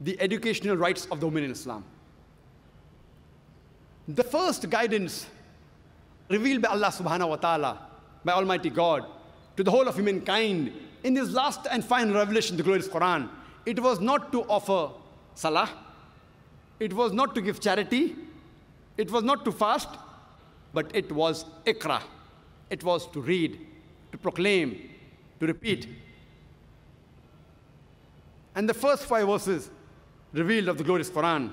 the educational rights of the women in Islam. The first guidance revealed by Allah subhanahu wa ta'ala, by Almighty God, to the whole of humankind in this last and final revelation, the glorious Quran, it was not to offer salah, it was not to give charity, it was not to fast, but it was iqra. It was to read, to proclaim, to repeat. And the first five verses revealed of the glorious Quran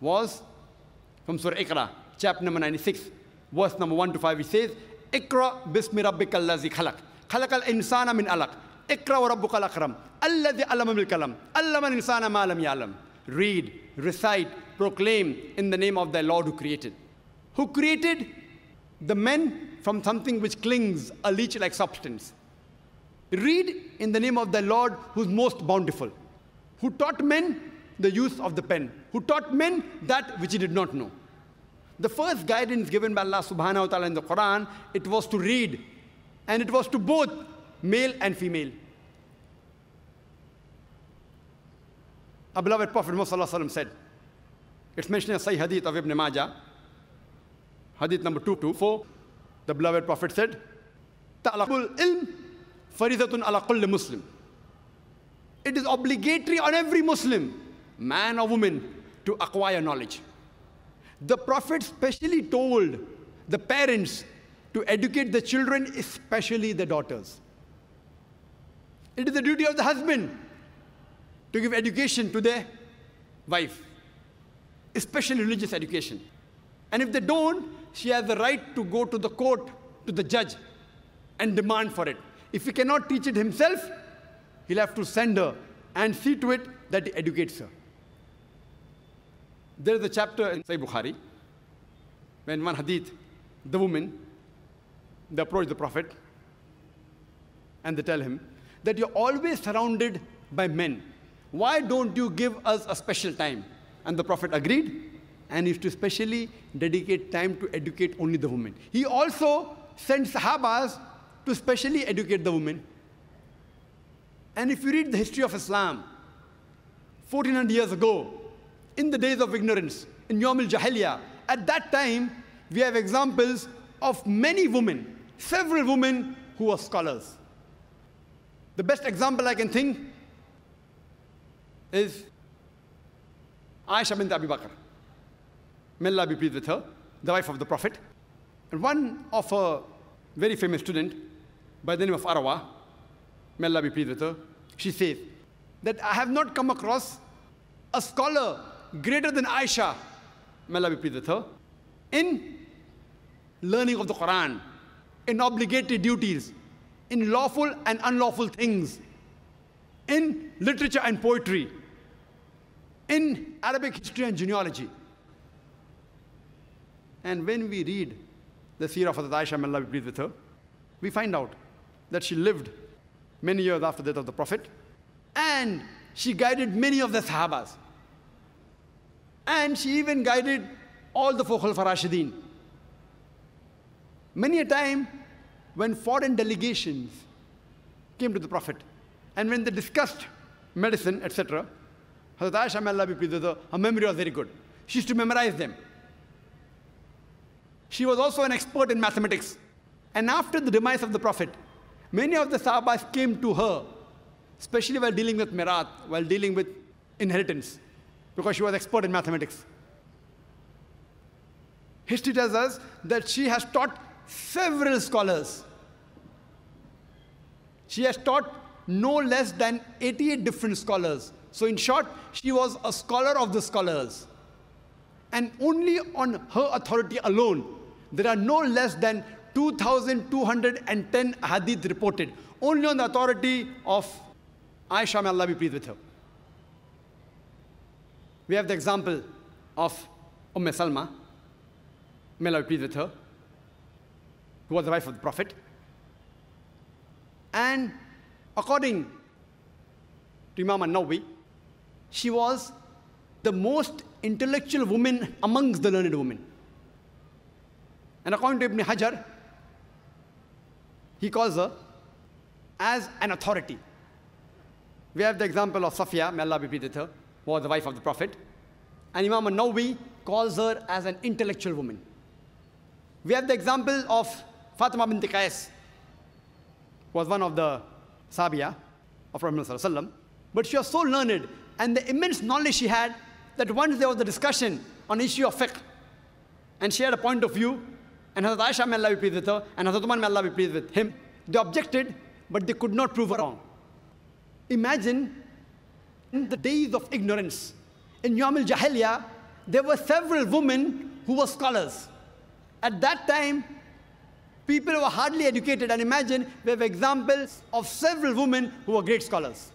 was from Surah Iqra, chapter number 96, verse number 1 to 5. He says, Iqra bismi rabbikal lazi khalaq. Khalaq al-insana min alaq. Iqra wa rabbukal akram. Alladhi allama bil kalam. Allama insana ma alam." ya'lam. Read, recite, proclaim in the name of thy Lord who created. Who created the men from something which clings, a leech-like substance. Read in the name of the Lord who's most bountiful who taught men the use of the pen, who taught men that which he did not know. The first guidance given by Allah subhanahu wa ta'ala in the Quran, it was to read, and it was to both male and female. Our beloved Prophet Muhammad said, it's mentioned in Sahih Hadith of Ibn Majah, Hadith number 224. The beloved Prophet said, Talabul ilm faridatun ala kulli Muslim. It is obligatory on every Muslim, man or woman, to acquire knowledge. The Prophet specially told the parents to educate the children, especially the daughters. It is the duty of the husband to give education to their wife, especially religious education. And if they don't, she has the right to go to the court, to the judge, and demand for it. If he cannot teach it himself, he'll have to send her and see to it that he educates her. There is a chapter in Sahih Bukhari when one hadith, the woman, they approach the Prophet and they tell him that you're always surrounded by men. Why don't you give us a special time? And the Prophet agreed and is to specially dedicate time to educate only the women. He also sent Sahabas to specially educate the women. And if you read the history of Islam, 1400 years ago, in the days of ignorance, in Yom al-Jahiliyyah, at that time, we have examples of many women, several women who were scholars. The best example I can think is Aisha bint Abi Bakr. May Allah be pleased with her, the wife of the Prophet. And one of her very famous student by the name of Arwa, may Allah be pleased with her, she says that I have not come across a scholar greater than Aisha, may Allah be pleased with her, in learning of the Quran, in obligatory duties, in lawful and unlawful things, in literature and poetry, in Arabic history and genealogy. And when we read the seerah of Aisha, may Allah be pleased with her, we find out that she lived many years after the death of the Prophet, and she guided many of the Sahabas. And she even guided all the four Khulafa Rashidin. Many a time, when foreign delegations came to the Prophet, and when they discussed medicine, etc., Hazrat Aisha, may Allah be pleased with her, her memory was very good. She used to memorize them. She was also an expert in mathematics. And after the demise of the Prophet, many of the Sahabas came to her, especially while dealing with Mirat, while dealing with inheritance, because she was expert in mathematics. History tells us that she has taught several scholars. She has taught no less than 88 different scholars. So, in short, she was a scholar of the scholars. And only on her authority alone, there are no less than 2,210 hadith reported. Only on the authority of Aisha, may Allah be pleased with her. We have the example of Umm Salma, may Allah be pleased with her, who was the wife of the Prophet. And according to Imam an-Nawawi, she was the most intellectual woman amongst the learned women. And according to Ibn Hajar, he calls her as an authority. We have the example of Safiya, may Allah be pleased her, who was the wife of the Prophet. And Imam Nawawi calls her as an intellectual woman. We have the example of Fatima bint Qais, who was one of the Sahabiya of Prophet but she was so learned and the immense knowledge she had that once there was a discussion on issue of fiqh, and she had a point of view, and Hazrat Aisha, may Allah be pleased with her, and Hazrat Umar, may Allah be pleased with him, they objected, but they could not prove wrong. Imagine in the days of ignorance, in Yom al there were several women who were scholars. At that time, people were hardly educated, and imagine we have examples of several women who were great scholars.